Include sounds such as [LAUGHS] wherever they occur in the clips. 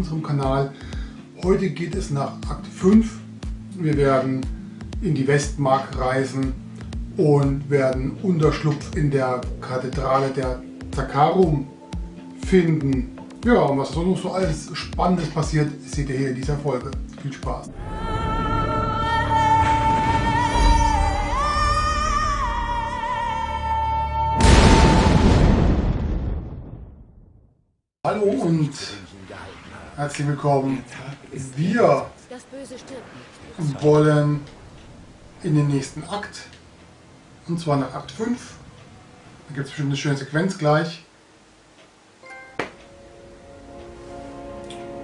unserem Kanal. Heute geht es nach Akt 5. Wir werden in die Westmark reisen und werden Unterschlupf in der Kathedrale der Zakarum finden. Ja, und was sonst noch so alles Spannendes passiert, seht ihr hier in dieser Folge. Viel Spaß! Hallo und herzlich willkommen. Wir wollen in den nächsten Akt, und zwar nach Akt 5. Da gibt es bestimmt eine schöne Sequenz gleich.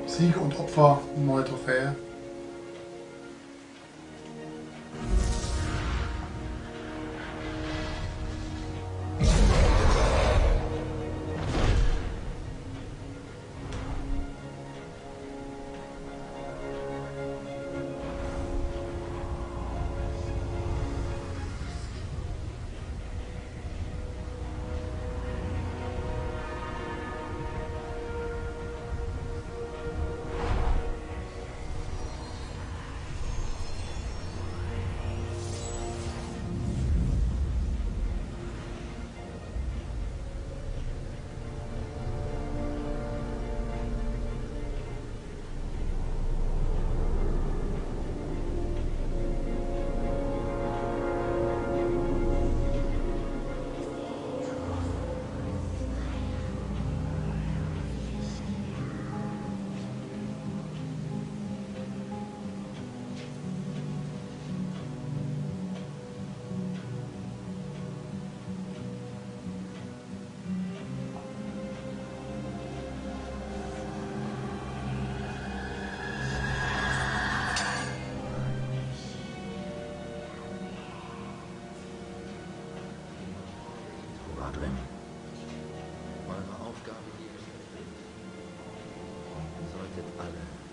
Siege und Opfer, neue Trophäe. Aufgabe hier Ihr solltet alle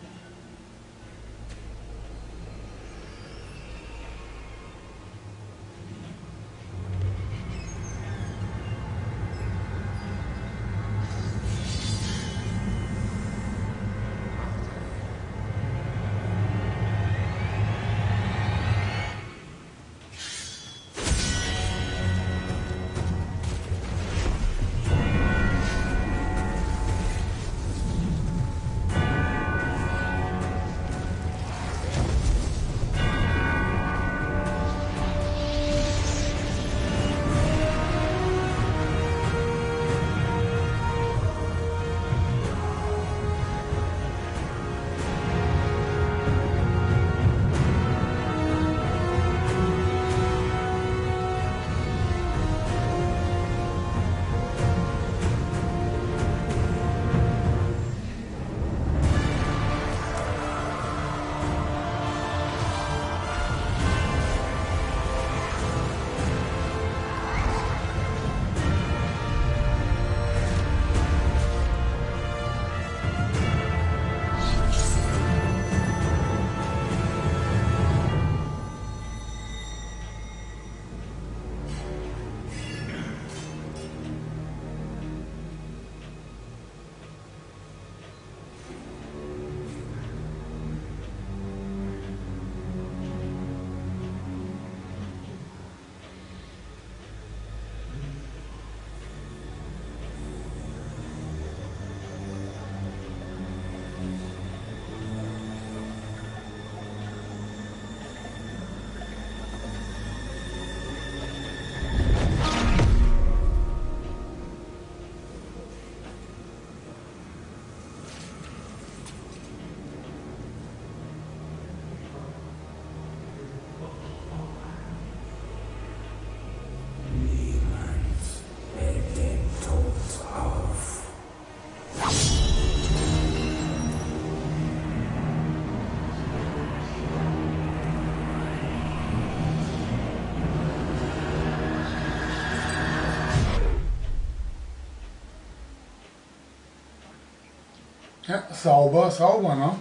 Ja, sauber, sauber, ne?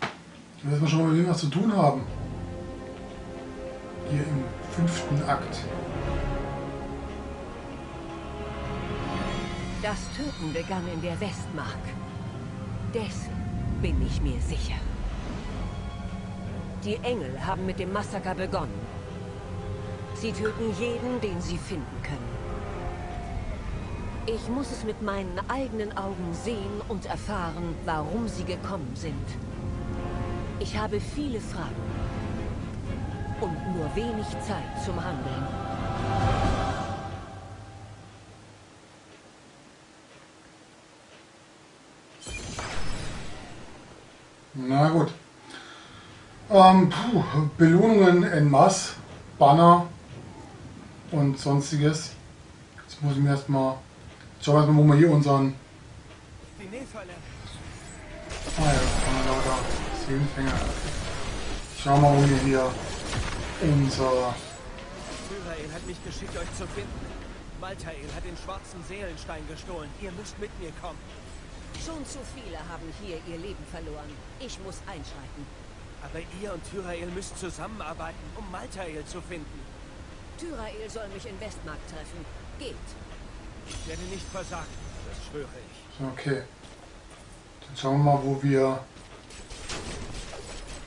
Da wissen wir schon mal, mit wem wir zu tun haben. Hier im fünften Akt. Das Töten begann in der Westmark. Dessen bin ich mir sicher. Die Engel haben mit dem Massaker begonnen. Sie töten jeden, den sie finden können. Ich muss es mit meinen eigenen Augen sehen und erfahren, warum sie gekommen sind. Ich habe viele Fragen und nur wenig Zeit zum Handeln. Na gut. Ähm, puh, Belohnungen en masse, Banner und sonstiges. Jetzt muss ich mir erstmal schauen, wir mal, wo wir hier unseren. Ah ja, lauter Seelenfänger. Schauen wir mal, wo wir hier unser. Tyrael hat mich geschickt, euch zu finden. Maltael hat den schwarzen Seelenstein gestohlen. Ihr müsst mit mir kommen. Schon zu viele haben hier ihr Leben verloren. Ich muss einschreiten. Aber ihr und Tyrael müsst zusammenarbeiten, um Maltael zu finden. Tyrael soll mich in Westmark treffen. Geht. Ich werde nicht versagen, das schwöre ich. Okay. Dann schauen wir mal, wo wir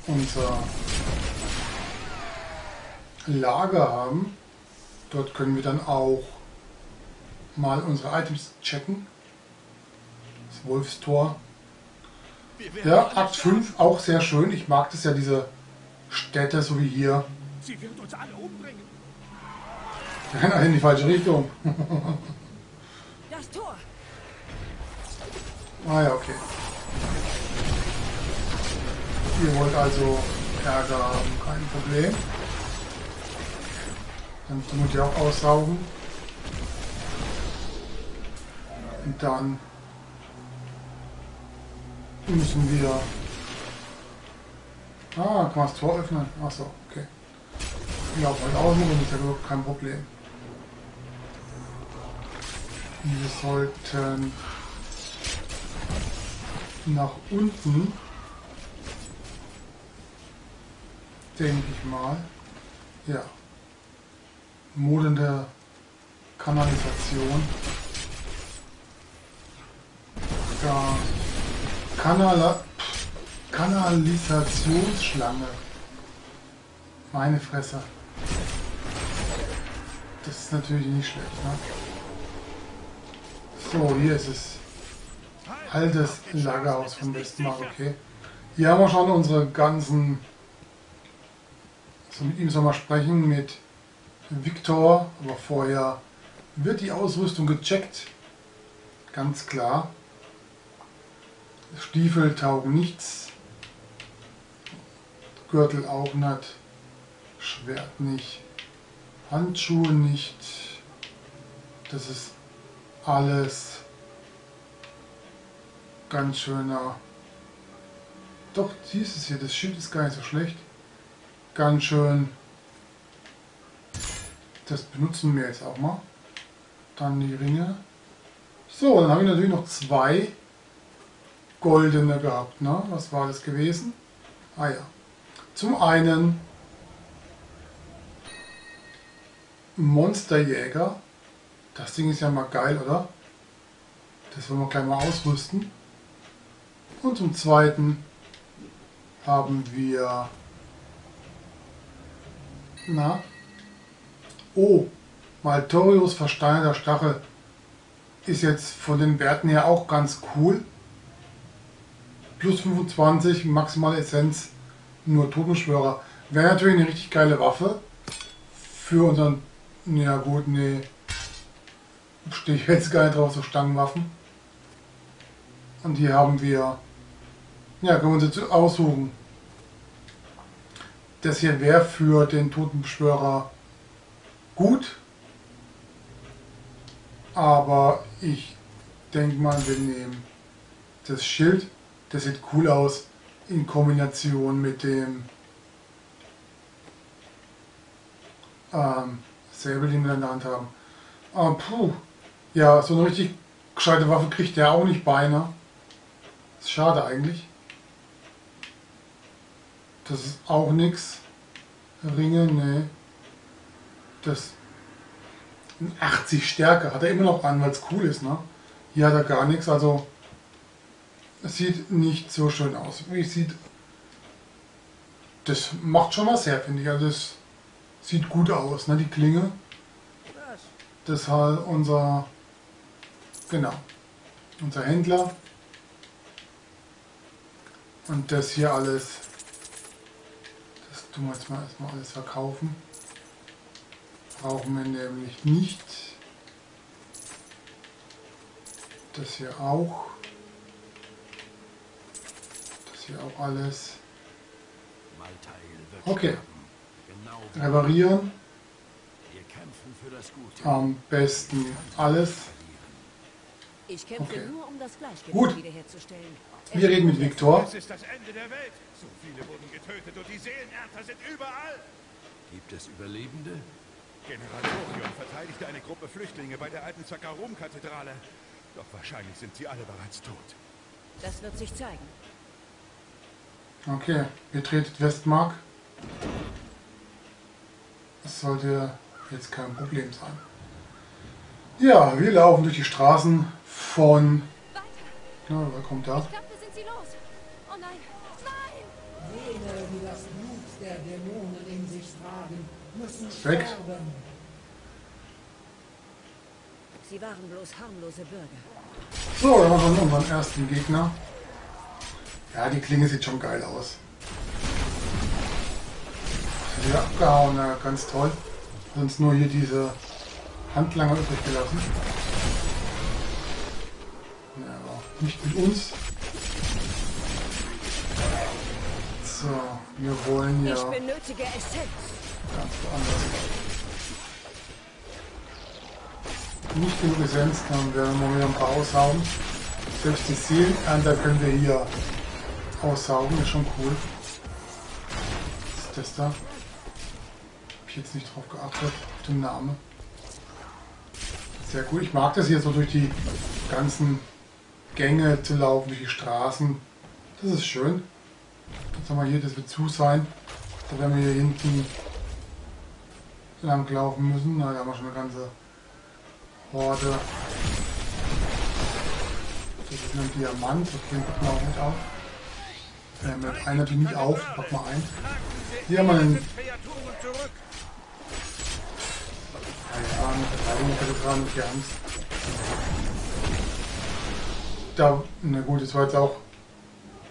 unser Lager haben. Dort können wir dann auch mal unsere Items checken. Das Wolfstor. Ja, Akt sterben. 5, auch sehr schön. Ich mag das ja, diese Städte, so wie hier. Sie wird uns alle umbringen. [LAUGHS] Nein, in die falsche Richtung. [LAUGHS] Das Tor! Ah ja, okay. Ihr wollt also Ärger haben, kein Problem. Dann muss ich auch aussaugen. Und dann müssen wir... Ah, kann man das Tor öffnen? Achso, okay. Ja, wollt ausmachen, ist ja überhaupt kein Problem. Wir sollten nach unten, denke ich mal. Ja. Modende Kanalisation. Da. Kanala Kanalisationsschlange. Meine Fresse. Das ist natürlich nicht schlecht, ne? So, hier ist es. Altes Lagerhaus von Westmark, okay. Hier haben wir schon unsere ganzen. So, mit ihm soll man sprechen, mit Victor, aber vorher wird die Ausrüstung gecheckt. Ganz klar. Stiefel taugen nichts. Gürtel auch nicht. Schwert nicht. Handschuhe nicht. Das ist alles ganz schöner. Doch, siehst es hier, das Schild ist gar nicht so schlecht. Ganz schön. Das benutzen wir jetzt auch mal. Dann die Ringe. So, dann habe ich natürlich noch zwei goldene gehabt. Ne? Was war das gewesen? Ah ja. Zum einen Monsterjäger. Das Ding ist ja mal geil, oder? Das wollen wir gleich mal ausrüsten. Und zum zweiten haben wir. Na? Oh, Maltorius versteinerter Stachel ist jetzt von den Werten her auch ganz cool. Plus 25, maximale Essenz, nur Totenschwörer. Wäre natürlich eine richtig geile Waffe für unseren. Ja, gut, nee. Stehe ich jetzt nicht drauf, so Stangenwaffen. Und hier haben wir. Ja, können wir uns jetzt aussuchen. Das hier wäre für den Totenbeschwörer gut. Aber ich denke mal, wir nehmen das Schild. Das sieht cool aus in Kombination mit dem ähm, Säbel, den wir in der Hand haben. Aber puh, ja, so eine richtig gescheite Waffe kriegt der auch nicht bei, ne? Ist schade eigentlich. Das ist auch nix. Ringe, ne. Das 80 Stärke hat er immer noch an, weil es cool ist, ne? Hier hat er gar nichts, also Es sieht nicht so schön aus. Wie sieht. Das macht schon was her, finde ich. Also das sieht gut aus, ne? Die Klinge. Das ist halt unser. Genau. Unser Händler. Und das hier alles. Das tun wir jetzt mal erstmal alles verkaufen. Brauchen wir nämlich nicht. Das hier auch. Das hier auch alles. Okay. Genau Reparieren. Am besten alles. Ich kämpfe Okay. nur, um das Gleichgewicht Gut. wiederherzustellen. Wir reden mit Viktor. Es ist das Ende der Welt. So viele wurden getötet und die Seelenernter sind überall. Gibt es Überlebende? General Torion verteidigte eine Gruppe Flüchtlinge bei der alten Zakarum-Kathedrale. Doch wahrscheinlich sind sie alle bereits tot. Das wird sich zeigen. Okay, betretet Westmark. Das sollte jetzt kein Problem sein. Ja, wir laufen durch die Straßen von. Na, wer kommt da? Ich glaube, da sind sie los. Oh nein! Nein! Jene, die das Blut der Dämonen in sich tragen, müssen Weg. sterben. Sie waren bloß harmlose Bürger. So, dann haben wir schon unseren ersten Gegner. Ja, die Klinge sieht schon geil aus. Ja, abgehauen, ja, ganz toll. Sonst nur hier diese Handlanger übrig gelassen. Ja, aber nicht mit uns. So, wir wollen ja Ich benötige Essenz. ganz woanders. Nicht genug Essenz, dann werden wir wieder ein paar aushauen. Selbst die Seelenernter können wir hier aussaugen, ist schon cool. Was ist das da? Hab ich jetzt nicht drauf geachtet, auf den Namen. Sehr cool. Ich mag das hier so durch die ganzen Gänge zu laufen, durch die Straßen. Das ist schön. Jetzt haben wir hier, das wird zu sein. Da werden wir hier hinten lang laufen müssen. Na, da haben wir schon eine ganze Horde. Das ist ein Diamant, okay, packen wir auch mit auf. Äh, mit einer natürlich nicht auf, pack mal ein. Hier haben wir einen. Keine Ahnung, Verteidigung hatte gerade nicht die Angst. Da, na gut, es war jetzt auch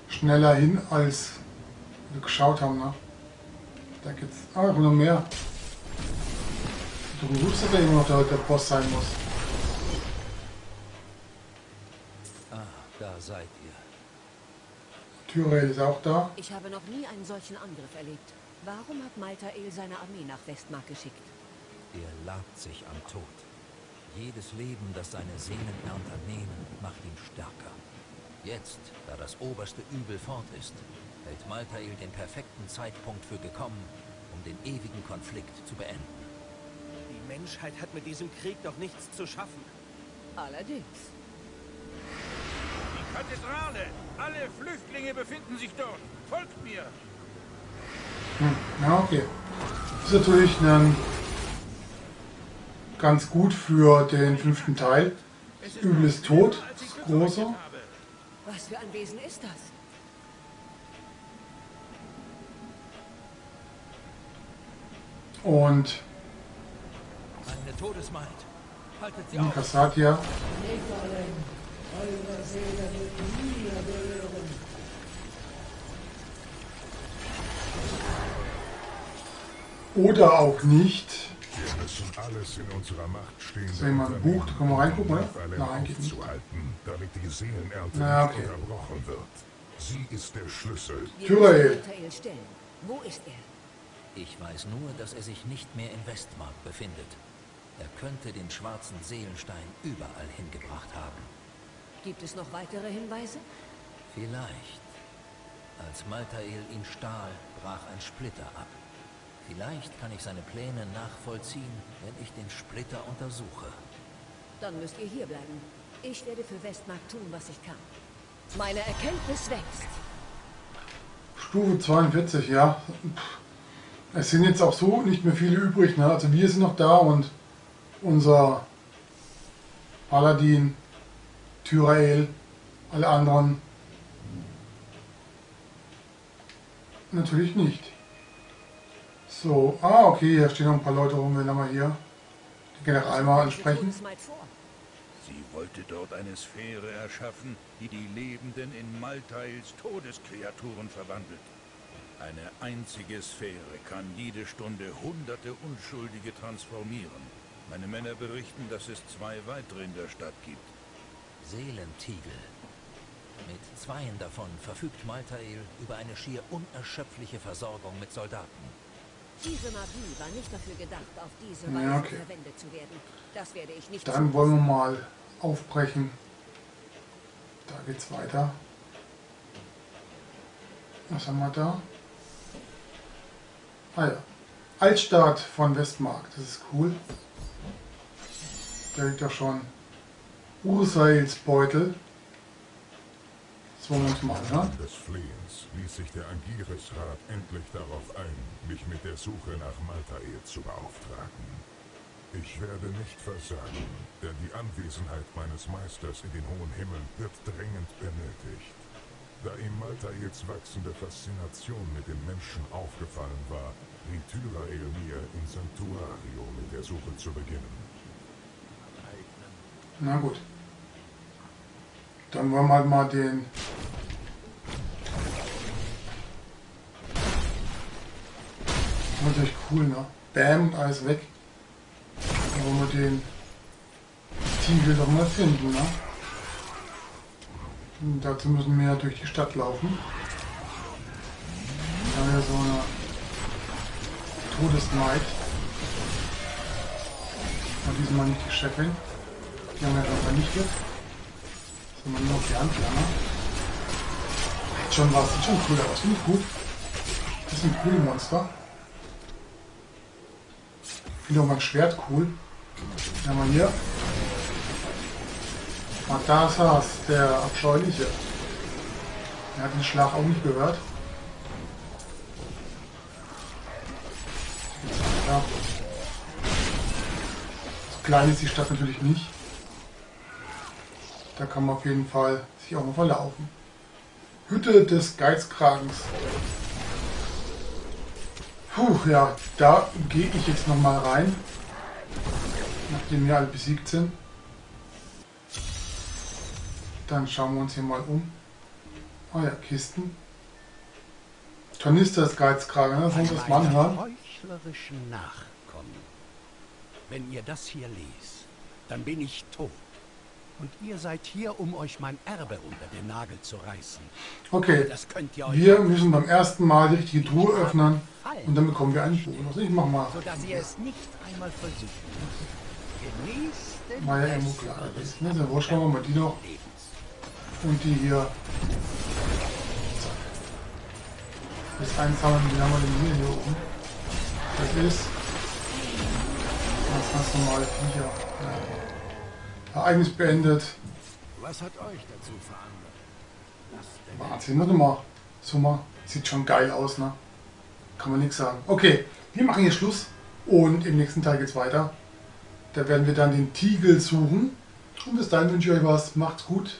schneller hin, als wir geschaut haben, ne? Da gibt's. Ah, noch mehr. Du wusstest, dass da immer noch der, der Boss sein muss. Ah, da seid ihr. Tyrell ist auch da. Ich habe noch nie einen solchen Angriff erlebt. Warum hat Maltael seine Armee nach Westmark geschickt? Er labt sich am Tod. Jedes Leben, das seine Seelenernter nehmen, macht ihn stärker. Jetzt, da das oberste Übel fort ist, hält Maltael den perfekten Zeitpunkt für gekommen, um den ewigen Konflikt zu beenden. Die Menschheit hat mit diesem Krieg doch nichts zu schaffen. Allerdings. Die Kathedrale. Alle Flüchtlinge befinden sich dort. Folgt mir. Hm, Ja, okay. Das ist natürlich dann ganz gut für den fünften Teil. Das Übel ist tot, das große. Was für ein Wesen ist das? Und Eine Todesmacht. Haltet sie auf. Kassatia. Oder auch nicht. Alles in unserer Macht ein unternehmen, Buch? Da können wir reingucken, oder? Nein, geht nicht. damit die Seelenernte Na, nicht okay. unterbrochen wird. Sie ist der Schlüssel. Tyrael. müssen Maltael stellen. Wo ist er? Ich weiß nur, dass er sich nicht mehr in Westmark befindet. Er könnte den schwarzen Seelenstein überall hingebracht haben. Gibt es noch weitere Hinweise? Vielleicht. Als Maltael ihn stahl, brach ein Splitter ab. Vielleicht kann ich seine Pläne nachvollziehen, wenn ich den Splitter untersuche. Dann müsst ihr hier bleiben. Ich werde für Westmark tun, was ich kann. Meine Erkenntnis wächst. Stufe 42, ja. Es sind jetzt auch so nicht mehr viele übrig. Ne? Also wir sind noch da und unser Paladin, Tyrael, alle anderen natürlich nicht. So, ah, okay, hier stehen noch ein paar Leute rum. Wenn wir mal hier den General mal ansprechen. Sie wollte dort eine Sphäre erschaffen, die die Lebenden in Maltails Todeskreaturen verwandelt. Eine einzige Sphäre kann jede Stunde hunderte Unschuldige transformieren. Meine Männer berichten, dass es zwei weitere in der Stadt gibt. Seelentiegel. Mit zweien davon verfügt Maltael über eine schier unerschöpfliche Versorgung mit Soldaten. Diese Magie war nicht dafür gedacht, auf diese Ja, Weise okay. verwendet zu werden. Das werde ich nicht Dann wollen wir mal aufbrechen. Da geht's weiter. Was haben wir da? Ah ja. Altstadt von Westmark. Das ist cool. Da liegt ja schon Ursails Beutel. Uns mal anhören. des Flehens ließ sich der Angiresrat endlich darauf ein, mich mit der Suche nach Maltair zu beauftragen. Ich werde nicht versagen, denn die Anwesenheit meines Meisters in den hohen Himmeln wird dringend benötigt. Da ihm Maltails wachsende Faszination mit den Menschen aufgefallen war, riet Tyrael mir, in Sanctuario mit der Suche zu beginnen. Na gut. Dann wollen wir halt mal den. Natürlich cool, ne? Bam, alles weg. Dann wollen wir den Tiegel doch mal finden, ne? Und dazu müssen wir ja durch die Stadt laufen. Da haben wir so eine Todesmaid. Und diesmal nicht die Chefin. Die haben wir schon vernichtet. Wir nur noch die Handlanger. Schon was, sieht schon cool aus, finde ich gut. Das sind coole Monster. Auch mein Schwert cool. Haben wir hier. Matasas, der Abscheuliche. Er hat den Schlag auch nicht gehört. Ja. So klein ist die Stadt natürlich nicht. Da kann man auf jeden Fall sich auch mal verlaufen. Hütte des Geizkragens. Puh, ja, da gehe ich jetzt noch mal rein. Nachdem wir alle besiegt sind. Dann schauen wir uns hier mal um. Ah ja, Kisten. Tornister des Geizkragen, ne? das muss das Mann hören. Nachkommen. Wenn ihr das hier lest, dann bin ich tot. Und ihr seid hier, um euch mein Erbe unter den Nagel zu reißen. Okay, Das könnt ihr euch wir müssen beim ersten Mal die richtige Truhe öffnen und dann bekommen wir einen Bonus. Ich mach mal. sodass ihr es nicht einmal versucht. Genießt den War ja Rest klar. Das, ne, dann wurscht wir mal die noch und die hier. Das einsammeln, wie haben wir denn hier, hier oben? Das ist das ganz normale Viecher. Ja. Ereignis beendet. Was hat euch dazu veranlasst? Wahnsinn, warte mal. So mal, sieht schon geil aus, ne? Kann man nichts sagen. Okay, wir machen hier Schluss und im nächsten Teil geht's weiter. Da werden wir dann den Tiegel suchen. Und bis dahin wünsche ich euch was. Macht's gut.